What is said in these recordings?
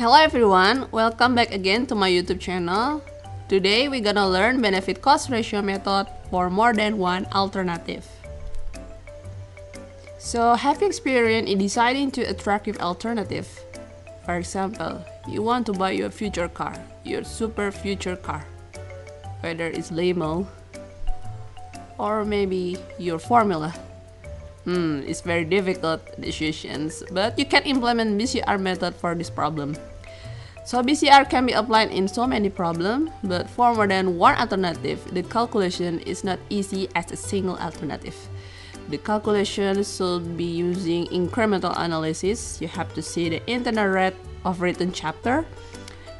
Hello everyone, welcome back again to my YouTube channel. Today we're gonna learn benefit cost ratio method for more than one alternative. So have you experience in deciding to attractive alternative? For example, you want to buy your future car, your super future car, whether it's limo or maybe your formula. Hmm, it's very difficult decisions, but you can implement BCR method for this problem. So BCR can be applied in so many problems, but for more than one alternative, the calculation is not easy as a single alternative. The calculation should be using incremental analysis. You have to see the internal rate of return chapter.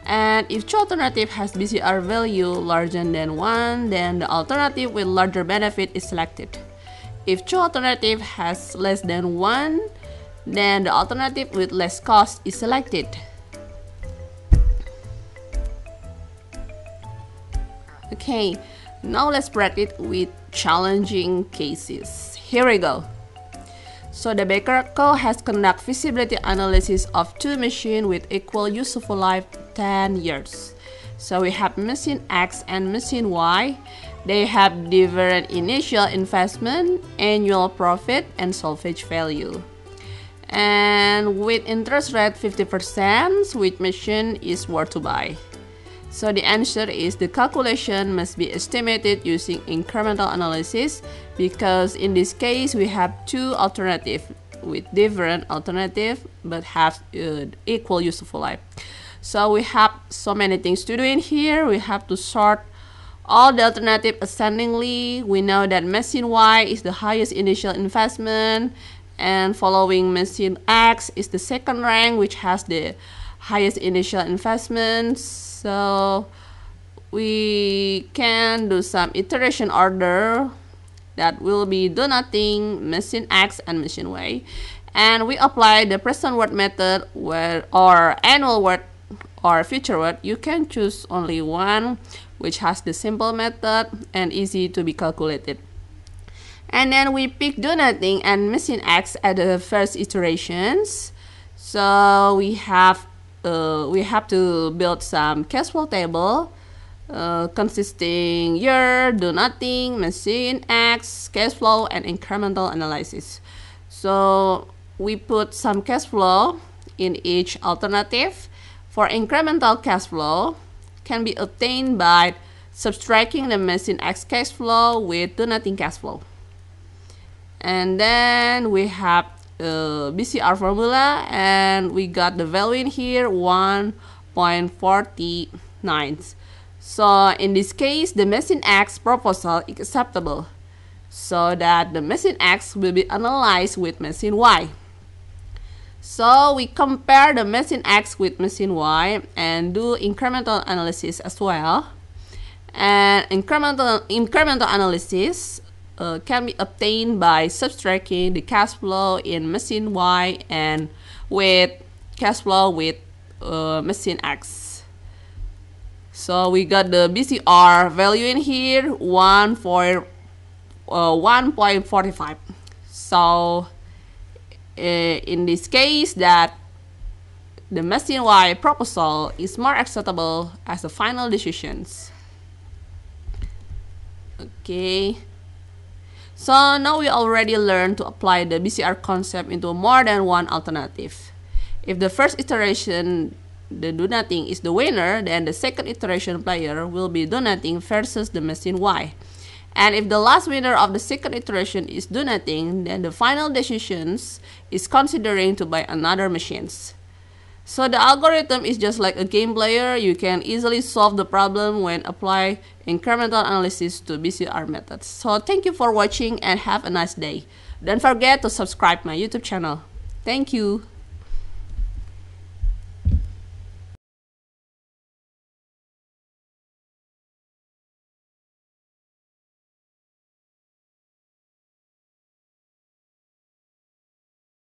And if two alternative has BCR value larger than 1, then the alternative with larger benefit is selected. If two alternative has less than 1, then the alternative with less cost is selected. Okay, now let's practice with challenging cases. Here we go. So the Baker Co has conduct feasibility analysis of two machines with equal useful life 10 years. So we have machine X and machine Y. They have different initial investment, annual profit, and salvage value. And with interest rate 50%, which machine is worth to buy? So the answer is the calculation must be estimated using incremental analysis because in this case we have two alternatives with different alternative but have uh, equal useful life. So we have so many things to do in here. We have to sort all the alternative ascendingly. We know that machine Y is the highest initial investment and following machine X is the second rank which has the highest initial investment. so we can do some iteration order that will be do nothing machine X and machine Y and we apply the present worth method where or annual worth or future worth you can choose only one which has the simple method and easy to be calculated and then we pick do nothing and machine X at the first iterations so we have uh, we have to build some cash flow table uh, consisting year, do nothing, machine X, cash flow, and incremental analysis. So we put some cash flow in each alternative. For incremental cash flow can be obtained by subtracting the machine X cash flow with nothing cash flow. And then we have uh, BCR formula and we got the value in here 1.49 so in this case the machine X proposal is acceptable so that the machine X will be analyzed with machine Y so we compare the machine X with machine Y and do incremental analysis as well and incremental incremental analysis uh, can be obtained by subtracting the cash flow in machine Y and with cash flow with uh, machine X. So we got the BCR value in here 1 for uh, 1.45. So Uh, in this case that the machine Y proposal is more acceptable as the final decisions. Okay. So now we already learned to apply the BCR concept into more than one alternative. If the first iteration, the do nothing, is the winner, then the second iteration player will be do nothing versus the machine Y. And if the last winner of the second iteration is do nothing, then the final decisions is considering to buy another machines. So the algorithm is just like a game player. You can easily solve the problem when apply incremental analysis to BCR methods. So thank you for watching and have a nice day. Don't forget to subscribe my YouTube channel. Thank you.